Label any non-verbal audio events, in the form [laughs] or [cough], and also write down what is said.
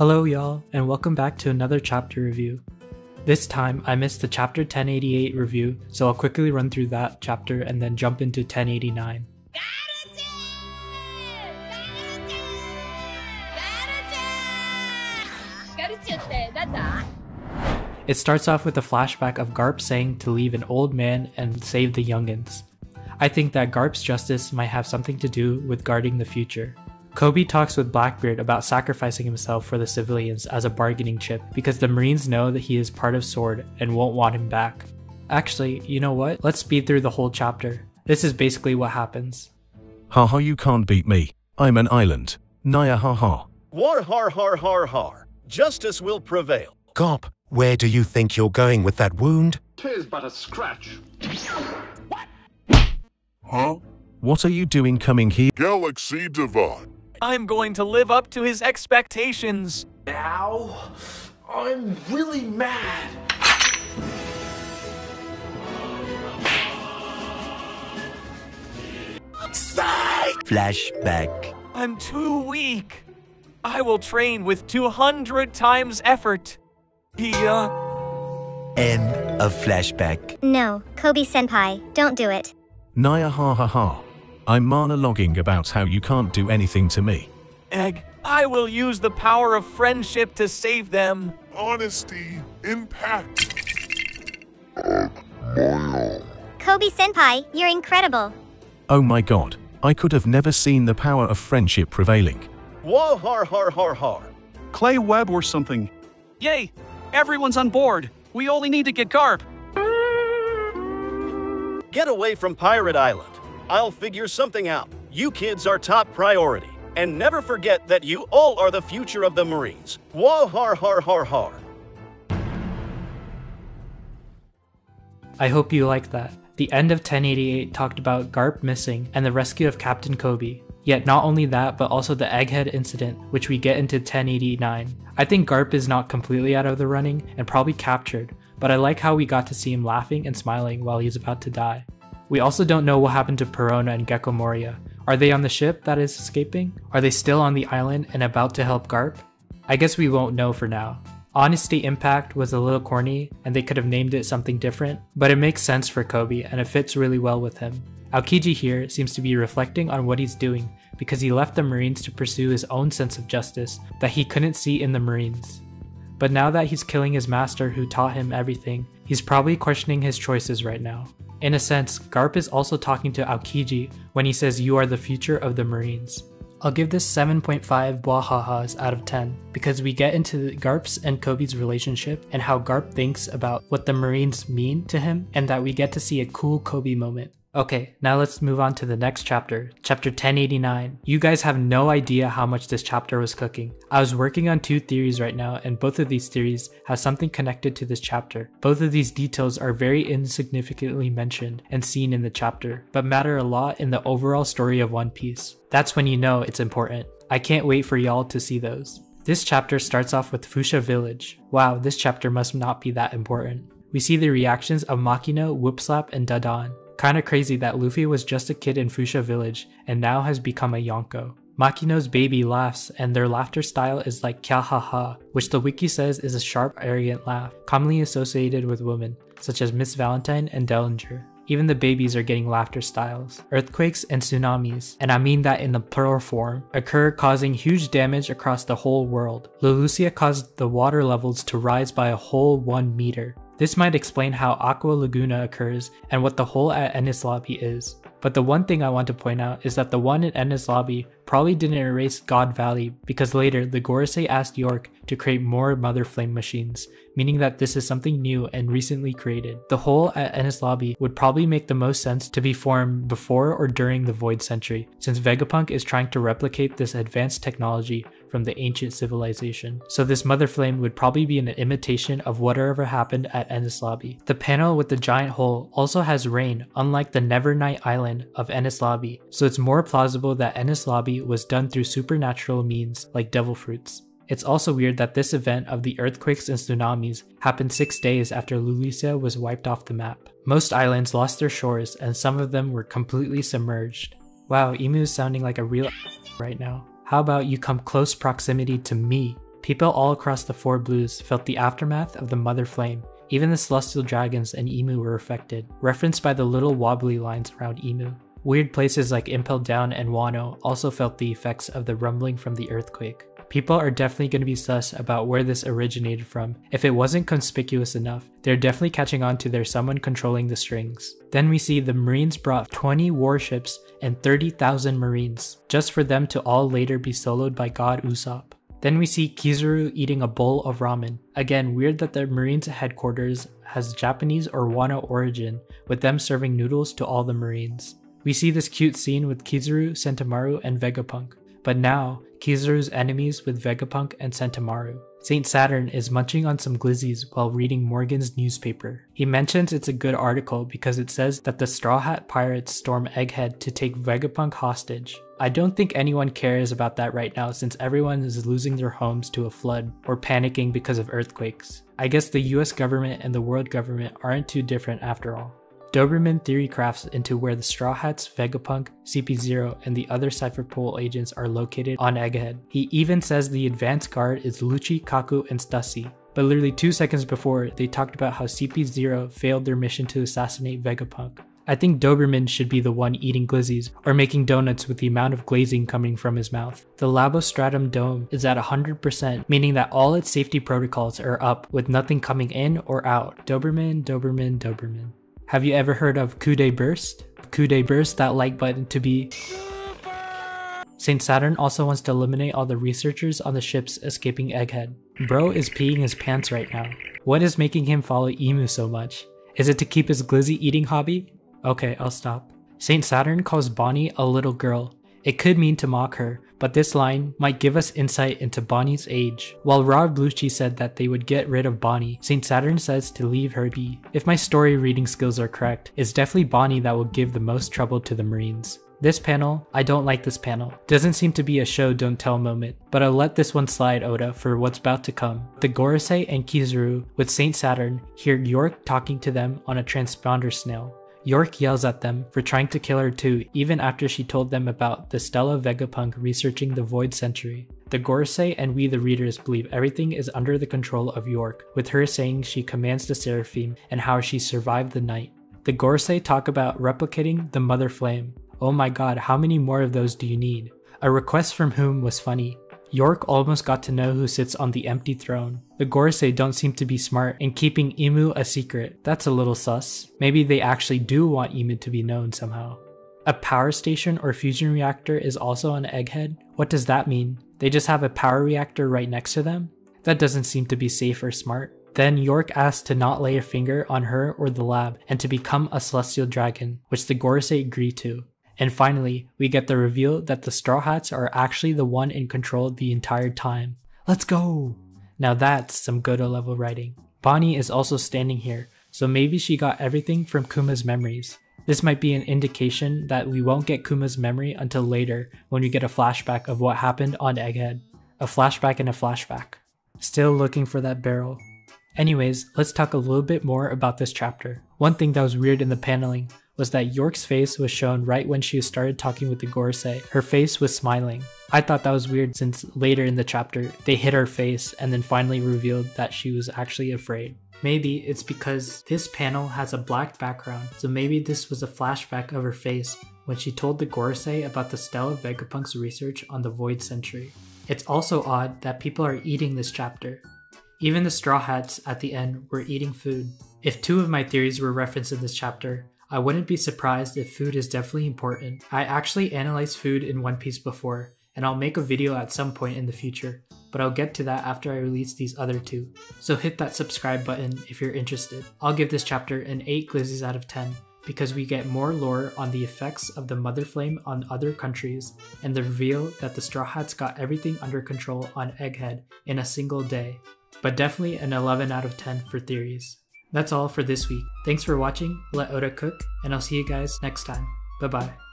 Hello, y'all, and welcome back to another chapter review. This time, I missed the chapter 1088 review, so I'll quickly run through that chapter and then jump into 1089. It starts off with a flashback of Garp saying to leave an old man and save the youngins. I think that Garp's justice might have something to do with guarding the future. Koby talks with Blackbeard about sacrificing himself for the civilians as a bargaining chip because the Marines know that he is part of SWORD and won't want him back. Actually, you know what? Let's speed through the whole chapter. This is basically what happens. Ha you can't beat me. I'm an island. Naya ha ha. War har har har har. Justice will prevail. Garp, where do you think you're going with that wound? Tis but a scratch. What? Huh? What are you doing coming here? Galaxy Divide. I'm going to live up to his expectations. Now, I'm really mad. Flashback. I'm too weak. I will train with 200 times effort. Yeah. End of flashback. No, Koby senpai, don't do it. Naya ha ha ha. I'm monologuing about how you can't do anything to me. Egg, I will use the power of friendship to save them. Honesty. Impact. Koby-senpai, you're incredible. Oh my god. I could have never seen the power of friendship prevailing. War har har har har. Clay Web or something. Yay! Everyone's on board. We only need to get Garp. Get away from Pirate Island. I'll figure something out. You kids are top priority. And never forget that you all are the future of the Marines. War har har har har. I hope you liked that. The end of 1088 talked about Garp missing and the rescue of Captain Koby. Yet not only that, but also the Egghead incident, which we get into 1089. I think Garp is not completely out of the running and probably captured, but I like how we got to see him laughing and smiling while he's about to die. We also don't know what happened to Perona and Gecko Moria. Are they on the ship that is escaping? Are they still on the island and about to help Garp? I guess we won't know for now. Honesty Impact was a little corny and they could have named it something different, but it makes sense for Koby and it fits really well with him. Aokiji here seems to be reflecting on what he's doing because he left the Marines to pursue his own sense of justice that he couldn't see in the Marines. But now that he's killing his master who taught him everything, he's probably questioning his choices right now. In a sense, Garp is also talking to Aokiji when he says you are the future of the Marines. I'll give this 7.5 bwahahas out of 10 because we get into Garp's and Koby's relationship and how Garp thinks about what the Marines mean to him and that we get to see a cool Koby moment. Okay, now let's move on to the next chapter, chapter 1089. You guys have no idea how much this chapter was cooking. I was working on two theories right now, and both of these theories have something connected to this chapter. Both of these details are very insignificantly mentioned and seen in the chapter, but matter a lot in the overall story of One Piece. That's when you know it's important. I can't wait for y'all to see those. This chapter starts off with Fuchsia Village. Wow, this chapter must not be that important. We see the reactions of Makino, Whoopslap, and Dadan. Kinda crazy that Luffy was just a kid in Fuchsia Village and now has become a Yonko. Makino's baby laughs, and their laughter style is like kya ha ha, which the wiki says is a sharp, arrogant laugh, commonly associated with women, such as Miss Valentine and Dellinger. Even the babies are getting laughter styles. Earthquakes and tsunamis, and I mean that in the plural form, occur causing huge damage across the whole world. Lulusia caused the water levels to rise by a whole 1 meter. This might explain how Aqua Laguna occurs and what the hole at Enies Lobby is. But the one thing I want to point out is that the one in Enies Lobby probably didn't erase God Valley because later the Gorosei asked York to create more Mother Flame machines, meaning that this is something new and recently created. The hole at Enies Lobby would probably make the most sense to be formed before or during the Void Century, since Vegapunk is trying to replicate this advanced technology from the ancient civilization. So this Mother Flame would probably be an imitation of whatever happened at Enies Lobby. The panel with the giant hole also has rain, unlike the Nevernight Island of Enies Lobby, so it's more plausible that Enies Lobby was done through supernatural means like devil fruits. It's also weird that this event of the earthquakes and tsunamis happened six days after Lulusia was wiped off the map. Most islands lost their shores and some of them were completely submerged. Wow, Imu is sounding like a real [laughs] right now. How about you come close proximity to me? People all across the Four Blues felt the aftermath of the Mother Flame. Even the Celestial Dragons and Imu were affected, referenced by the little wobbly lines around Imu. Weird places like Impel Down and Wano also felt the effects of the rumbling from the earthquake. People are definitely going to be sus about where this originated from. If it wasn't conspicuous enough, they're definitely catching on to there's someone controlling the strings. Then we see the Marines brought 20 warships and 30,000 Marines, just for them to all later be soloed by God Usopp. Then we see Kizaru eating a bowl of ramen. Again, weird that the Marines headquarters has Japanese or Wano origin, with them serving noodles to all the Marines. We see this cute scene with Kizaru, Sentomaru, and Vegapunk. But now, Kizaru's enemies with Vegapunk and Sentomaru. Saint Saturn is munching on some glizzies while reading Morgan's newspaper. He mentions it's a good article because it says that the Straw Hat pirates storm Egghead to take Vegapunk hostage. I don't think anyone cares about that right now since everyone is losing their homes to a flood or panicking because of earthquakes. I guess the US government and the world government aren't too different after all. Doberman theory crafts into where the Straw Hats, Vegapunk, CP0, and the other Cypher Pole agents are located on Egghead. He even says the advance guard is Lucci, Kaku, and Stussy. But literally two seconds before, they talked about how CP0 failed their mission to assassinate Vegapunk. I think Doberman should be the one eating glizzies or making donuts with the amount of glazing coming from his mouth. The Labostratum dome is at 100%, meaning that all its safety protocols are up with nothing coming in or out. Doberman, Doberman, Doberman. Have you ever heard of Coup de Burst? Coup de Burst, that like button to be St. Saturn also wants to eliminate all the researchers on the ships escaping Egghead. Bro is peeing his pants right now. What is making him follow Imu so much? Is it to keep his glizzy eating hobby? Okay, I'll stop. St. Saturn calls Bonnie a little girl. It could mean to mock her, but this line might give us insight into Bonnie's age. While Rob Lucci said that they would get rid of Bonnie, St. Saturn says to leave her be. If my story reading skills are correct, it's definitely Bonnie that will give the most trouble to the Marines. This panel, I don't like this panel. Doesn't seem to be a show don't tell moment, but I'll let this one slide Oda for what's about to come. The Gorosei and Kizaru with Saint Saturn hear York talking to them on a transponder snail. York yells at them for trying to kill her too, even after she told them about the Stella Vegapunk researching the Void Century. The Gorosei and we the readers believe everything is under the control of York, with her saying she commands the Seraphim and how she survived the night. The Gorosei talk about replicating the Mother Flame. Oh my god, how many more of those do you need? A request from whom was funny. York almost got to know who sits on the empty throne. The Gorosei don't seem to be smart in keeping Imu a secret. That's a little sus. Maybe they actually do want Imu to be known somehow. A power station or fusion reactor is also on Egghead? What does that mean? They just have a power reactor right next to them? That doesn't seem to be safe or smart. Then York asks to not lay a finger on her or the lab and to become a celestial dragon, which the Gorosei agree to. And finally, we get the reveal that the Straw Hats are actually the one in control the entire time. Let's go! Now that's some Goto level writing. Bonnie is also standing here, so maybe she got everything from Kuma's memories. This might be an indication that we won't get Kuma's memory until later when we get a flashback of what happened on Egghead. A flashback and a flashback. Still looking for that barrel. Anyways, let's talk a little bit more about this chapter. One thing that was weird in the paneling was that York's face was shown right when she started talking with the Gorosei. Her face was smiling. I thought that was weird since later in the chapter, they hit her face and then finally revealed that she was actually afraid. Maybe it's because this panel has a black background, so maybe this was a flashback of her face when she told the Gorosei about the Stella Vegapunk's research on the Void Century. It's also odd that people are eating this chapter. Even the Straw Hats at the end were eating food. If two of my theories were referenced in this chapter, I wouldn't be surprised if food is definitely important. I actually analyzed food in One Piece before, and I'll make a video at some point in the future, but I'll get to that after I release these other two. So hit that subscribe button if you're interested. I'll give this chapter an 8 glizzies out of 10 because we get more lore on the effects of the Mother Flame on other countries and the reveal that the Straw Hats got everything under control on Egghead in a single day. But definitely an 11 out of 10 for theories. That's all for this week. Thanks for watching, let Oda cook, and I'll see you guys next time. Bye bye.